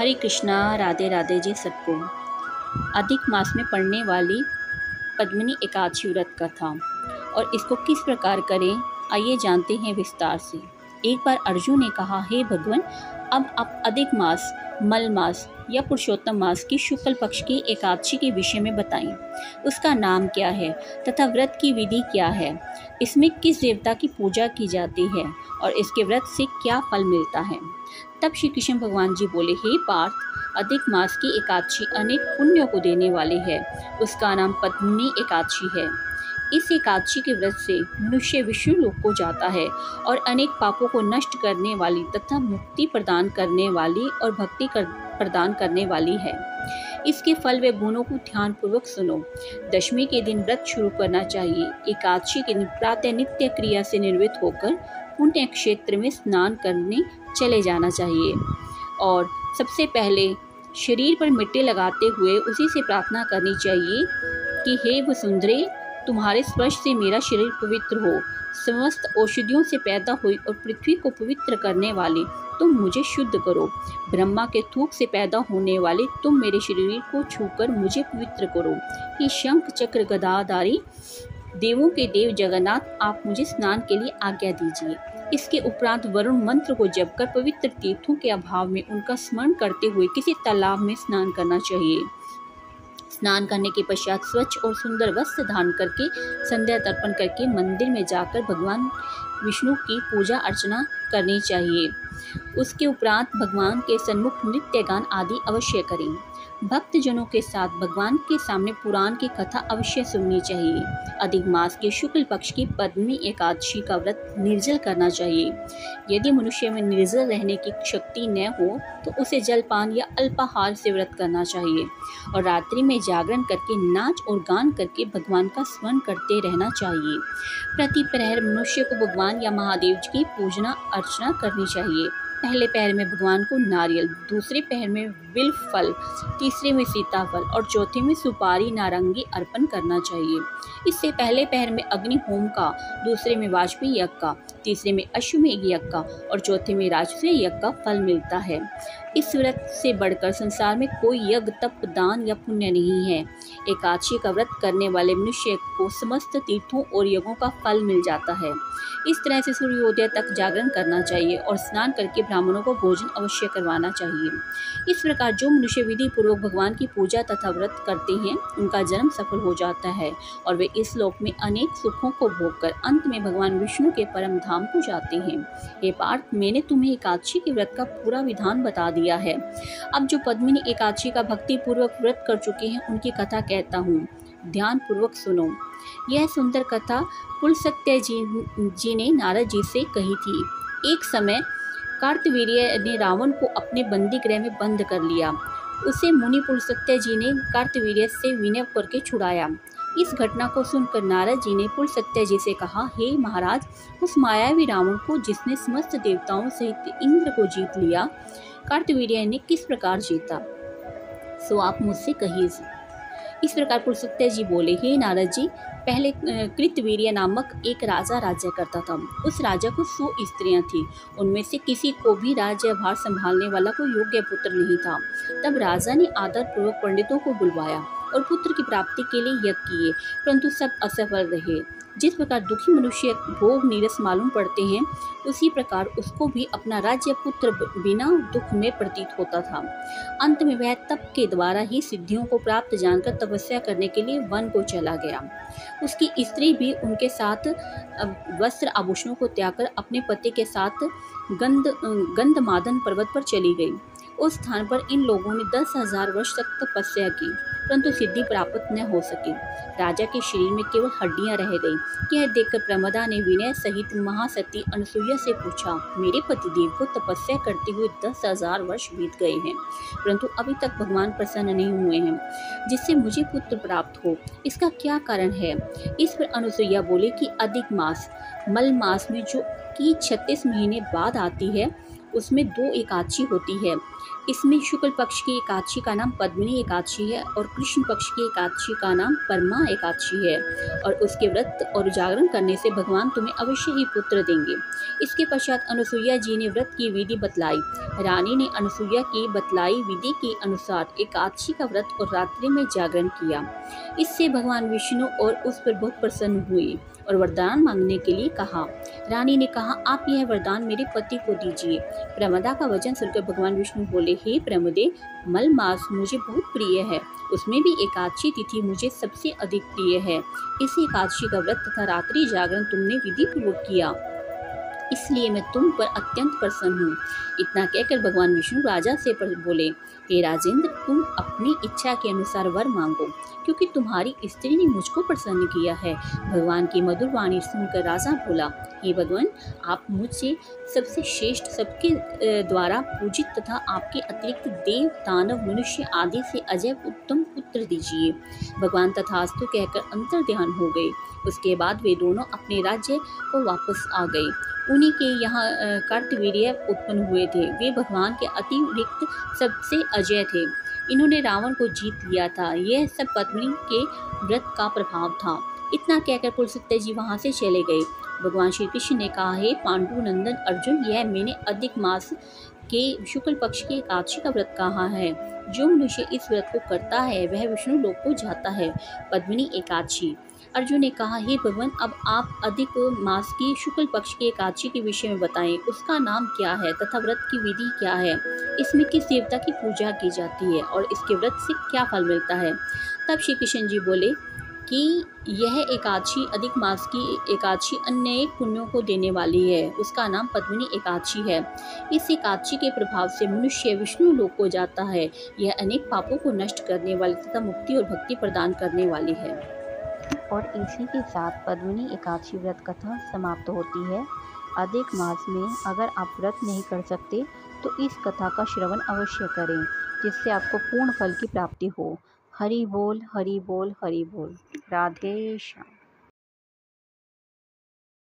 हरे कृष्णा, राधे राधे जी सबको। अधिक मास में पढ़ने वाली पद्मिनी एकादशी व्रत कथा। और इसको किस प्रकार करें, आइए जानते हैं विस्तार से। एक बार अर्जुन ने कहा, हे भगवान, अब आप अधिक मास, मल मास या पुरुषोत्तम मास की शुक्ल पक्ष की एकादशी के विषय में बताएँ उसका नाम क्या है तथा व्रत की विधि क्या है? इसमें किस देवता की पूजा की जाती है और इसके व्रत से क्या फल मिलता है? तब श्री कृष्ण भगवान जी बोले, हे पार्थ, अधिक मास की एकादशी अनेक पुण्यों को देने वाली है। उसका नाम पद्मिनी एकादशी है। इस एकादशी के व्रत से मनुष्य विष्णु लोक को जाता है और अनेक पापों को नष्ट करने वाली तथा मुक्ति प्रदान करने वाली और भक्ति कर, प्रदान करने वाली है। इसके फल व गुणों को ध्यान पूर्वक सुनो। दशमी के दिन व्रत शुरू करना चाहिए। एकादशी के दिन प्रातः नित्य क्रिया से निर्वृत होकर पुण्य क्षेत्र में स्नान करने चले जाना चाहिए। और सबसे पहले शरीर पर मिट्टी लगाते हुए उसी से प्रार्थना करनी चाहिए कि हे वसुंधरे तुम्हारे स्पर्श से मेरा शरीर पवित्र हो। समस्त औषधियों से पैदा हुई और पृथ्वी को पवित्र करने वाले, तुम मुझे शुद्ध करो। ब्रह्मा के थूक से पैदा होने वाले, तुम मेरे शरीर को छूकर मुझे पवित्र करो। कि शंख चक्र गदाधारी, देवों के देव जगन्नाथ, आप मुझे स्नान के लिए आज्ञा दीजिए। इसके उपरांत वरुण मंत्र को जपकर पवित्र तीर्थों के अभाव में उनका स्मरण करते हुए किसी तालाब में स्नान करना चाहिए। स्नान करने के पश्चात स्वच्छ और सुंदर वस्त्र धारण करके संध्या तर्पण करके मंदिर में जाकर भगवान विष्णु की पूजा अर्चना करनी चाहिए। उसके उपरांत भगवान के सन्मुख नृत्य गान आदि अवश्य करें। भक्तजनों के साथ भगवान के सामने पुराण की कथा अवश्य सुननी चाहिए। अधिक मास के शुक्ल पक्ष की पद्मी एकादशी का व्रत निर्जल करना चाहिए। यदि मनुष्य में निर्जल रहने की शक्ति न हो तो उसे जलपान या अल्पाहार से व्रत करना चाहिए। और रात्रि में जागरण करके नाच और गान करके भगवान का स्मरण करते रहना चाहिए। प्रति प्रहर मनुष्य को भगवान या महादेव की पूजना अर्चना करनी चाहिए। पहले पैर में भगवान को नारियल, दूसरे पैर में बिल फल, तीसरे में सीताफल और चौथे में सुपारी नारंगी अर्पण करना चाहिए। इससे पहले पैर में अग्नि, होम का, दूसरे में वाजपेयी यज्ञ का तीसरे में अश्वमेघ यज्ञ का और चौथे में राजसूय यज्ञ का फल मिलता है। इस व्रत से बढ़कर संसार में कोई यज्ञ, तप, दान या पुण्य नहीं है। एकादशी का व्रत करने वाले मनुष्य को समस्त तीर्थों और यज्ञों का फल मिल जाता है। इस तरह से सूर्योदय तक जागरण करना चाहिए और स्नान करके ब्राह्मणों को भोजन अवश्य करवाना चाहिए। इस प्रकार जो मनुष्य विधि पूर्वक भगवान की पूजा तथा व्रत करते हैं, उनका जन्म सफल हो जाता है और वे इस लोक में अनेक सुखों को भोगकर अंत में भगवान विष्णु के परम धाम को जाते हैं। हे पार्थ मैंने तुम्हें एकादशी के व्रत का पूरा विधान बता दिया है। अब जो पद्मिनी एकादशी का भक्ति पूर्वक व्रत कर चुके हैं उनकी कथा कहता हूँ। ध्यान पूर्वक सुनो। यह सुंदर कथा पुल सत्य जी, जी ने नारद जी से कही थी। एक समय कार्तवीर्य ने रावण को अपने बंदी गृह में बंद कर लिया। उसे मुनि पुलसत्य जी ने कार्तवीर्य से विनय करके छुड़ाया। इस घटना को सुनकर नारद जी ने पुलसत्य जी से कहा हे hey, महाराज उस मायावी रावण को जिसने समस्त देवताओं सहित इंद्र को जीत लिया कार्तवीर्य ने किस प्रकार जीता? सो आप मुझसे कहिए इस प्रकार पुरुषोत्तर जी बोले हे नारद जी पहले कृतवीर्य नामक एक राजा राज्य करता था। उस राजा को सौ स्त्रियाँ थी। उनमें से किसी को भी राज्य भार संभालने वाला कोई योग्य पुत्र नहीं था। तब राजा ने आदर पूर्वक पंडितों को बुलवाया। और पुत्र की प्राप्ति के लिए यज्ञ किए, परंतु सब असफल रहे। जिस प्रकार दुखी मनुष्य भोग नीरस मालूम पड़ते हैं, उसी प्रकार उसको भी अपना राज्य पुत्र बिना दुख में प्रतीत होता था। अंत में वह तप के द्वारा ही सिद्धियों को प्राप्त जानकर तपस्या करने के लिए वन को चला गया। उसकी स्त्री भी उनके साथ वस्त्र आभूषणों को त्याग कर अपने पति के साथ गंध गंधमादन पर्वत पर चली गई। उस स्थान पर इन लोगों ने दस हज़ार वर्ष तक तपस्या की, परंतु सिद्धि प्राप्त न हो सकी। राजा के शरीर में केवल हड्डियाँ रह गई। यह देखकर प्रमदा ने विनय सहित महासती अनुसुईया से पूछा, मेरे पतिदेव को तपस्या करते हुए दस हज़ार वर्ष बीत गए हैं, परंतु अभी तक भगवान प्रसन्न नहीं हुए हैं, जिससे मुझे पुत्र प्राप्त हो। इसका क्या कारण है? इस पर अनुसुईया बोले कि अधिक मास, मल मास में जो की छत्तीस महीने बाद आती है उसमें दो एकादशी होती है। इसमें शुक्ल पक्ष की एकादशी का नाम पद्मिनी एकादशी है और कृष्ण पक्ष की एकादशी का नाम परमा एकादशी है और उसके व्रत और जागरण करने से भगवान तुम्हें अवश्य ही पुत्र देंगे। इसके पश्चात अनुसुईया जी ने व्रत की विधि बतलाई। रानी ने अनुसुईया की बतलाई विधि के अनुसार एकादशी का व्रत और रात्रि में जागरण किया। इससे भगवान विष्णु और उस पर बहुत प्रसन्न हुए। और वरदान मांगने के लिए कहा। रानी ने कहा, आप यह वरदान मेरे पति को दीजिए। प्रमदा का वचन सुनकर भगवान विष्णु बोले, हे प्रमदे मल मास मुझे बहुत प्रिय है। उसमें भी एकादशी तिथि मुझे सबसे अधिक प्रिय है। इस एकादशी का व्रत तथा रात्रि जागरण तुमने विधि पूर्वक किया। इसलिए मैं तुम पर अत्यंत प्रसन्न हूँ। इतना कहकर भगवान विष्णु राजा से बोले, हे राजेंद्र, तुम अपनी इच्छा के अनुसार वर मांगो, क्योंकि तुम्हारी स्त्री ने मुझको प्रसन्न किया है। भगवान की मधुर वाणी सुनकर राजा बोला, हे भगवान, आप मुझसे सबसे श्रेष्ठ, सबके द्वारा पूजित तथा आपके अतिरिक्त देव, दानव, मनुष्य आदि से अजय उत्तम पुत्र दीजिए। भगवान तथास्तु कहकर अंतर ध्यान हो गए। उसके बाद वे दोनों अपने राज्य को वापस आ गए। उन्हीं के यहाँ कर्तवीर्य उत्पन्न हुए थे। वे भगवान के अतिरिक्त सबसे अजय थे। इन्होंने रावण को जीत लिया था। यह सब पत्नी के व्रत का प्रभाव था। इतना कहकर पुलसित्य जी वहाँ से चले गए। भगवान श्री कृष्ण ने कहा, है पांडु नंदन अर्जुन, यह मैंने अधिक मास के शुक्ल पक्ष की एकादशी का व्रत कहा है। जो मनुष्य इस व्रत को करता है, वह विष्णु लोक को जाता है, पद्मिनी एकादशी। अर्जुन ने कहा, हे भगवान, अब आप अधिक मास की शुक्ल पक्ष की एकादशी के विषय में बताएँ। उसका नाम क्या है तथा व्रत की विधि क्या है? इसमें किस देवता की पूजा की जाती है और इसके व्रत से क्या फल मिलता है? तब श्री कृष्ण जी बोले कि यह एकादशी अधिक मास की एकादशी अन्य पुण्यों को देने वाली है। उसका नाम पद्मिनी एकादशी है। इस एकादशी के प्रभाव से मनुष्य विष्णु लोक को जाता है। यह अनेक पापों को नष्ट करने वाली तथा मुक्ति और भक्ति प्रदान करने वाली है। और इसी के साथ पद्मिनी एकादशी व्रत कथा समाप्त होती है। अधिक मास में अगर आप व्रत नहीं कर सकते तो इस कथा का श्रवण अवश्य करें, जिससे आपको पूर्ण फल की प्राप्ति हो। हरि बोल हरि बोल हरि बोल। राधे श्याम।